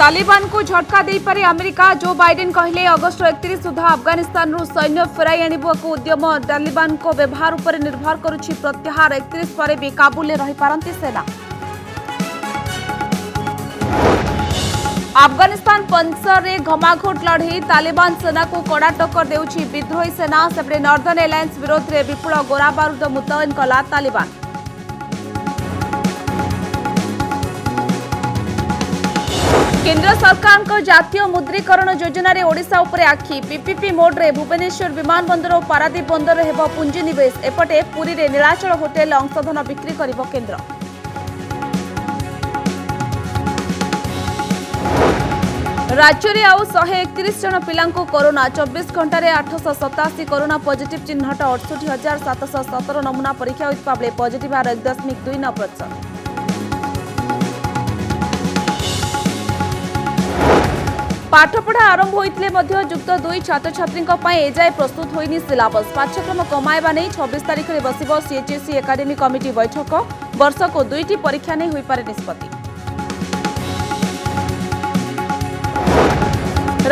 तालिबान को झटका देपे America Joe Biden कहले अगस्ट एक सुधा आफगानिस्तान सैन्य फेराई आणवाकू उद्यम तालिबान व्यवहार उपर निर्भर करुच्ची प्रत्याहार एक पर भी काबुल रहीपारती सेना आफगानिस्तान पंचर में घमाघोट लड़े तालिबान सेना को कड़ा टक्कर देद्रोही सेना सेपटे नर्दर्ण एलायंस विरोध में विपुल गोरा बारूद मुतयन कला तालिबान केन्द्र सरकारको जातीय मुद्रीकरण योजन ओडा उप आखि पिपिपि मोड्रे भुवनेश्वर विमान बन्दर पारादीप बन्दर हे पुज नेश एपटे पुीले होटेल अंशधन बिक्री शहे एक जन कोरोना चौबीस घंटे आठश सताशी कोरोना पजिट चिह्नट अठसठी हजार सतश सतर नमुना परीक्षा पजिट पजिट्वार एक दशमिक दुई प्रतिशत পাঠপড়া আরম্ভ হয়েছিল যুক্ত দুই ছাত্রছাত্রী এযায় প্রস্তুত হয়নি সিলাবস পাঠ্যক্রম কমাইবা নিয়ে ছবিশ তারিখে বসব সিএচএসি একাডেমি কমিটি বৈঠক বর্ষক দুইটি পরীক্ষা নিয়ে হয়ে নিষ্পতি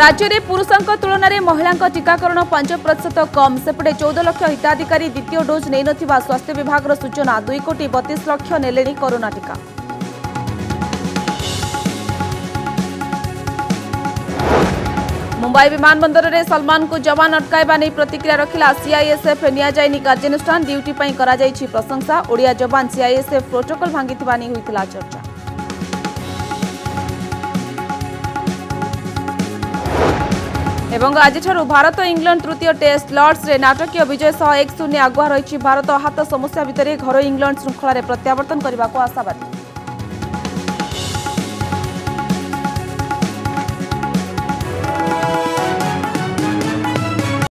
রাজ্যে পুরুষ তুলনার মহিলা টিকাকরণ পাঁচ প্রতিশত কম সেপটে চৌদ লক্ষ হিতাধিকারী দ্বিতীয় ডোজ নেই স্বাস্থ্য বিভাগের সূচনা দুই কোটি বতিশ লক্ষ নেলে করোনা টিকা ଦୁବାଇ ବିମାନବନ୍ଦରରେ ସଲମାନଙ୍କୁ ଯବାନ ଅଟକାଇବା ନେଇ ପ୍ରତିକ୍ରିୟା ରଖିଲା ସିଆଇଏସ୍ଏଫ୍ ନିଆଯାଇନି କାର୍ଯ୍ୟାନୁଷ୍ଠାନ ଡ୍ୟୁଟି ପାଇଁ କରାଯାଇଛି ପ୍ରଶଂସା ଓଡ଼ିଆ ଯବାନ ସିଆଇଏସ୍ଏଫ୍ ପ୍ରୋଟୋକଲ୍ ଭାଙ୍ଗିଥିବା ନେଇ ହୋଇଥିଲା ଚର୍ଚ୍ଚା এবং আজিঠার ভারত ইংল্যান্ড তৃতীয় টেস্ট লর্ডসে নাটকীয় বিজয় সহ এক শূন্য আগুয়া রয়েছে ভারত আহত সমস্যা ভিতরে ঘর ইংল্যান্ড শৃঙ্খলার প্রত্যাবর্তন করা আশাবাদী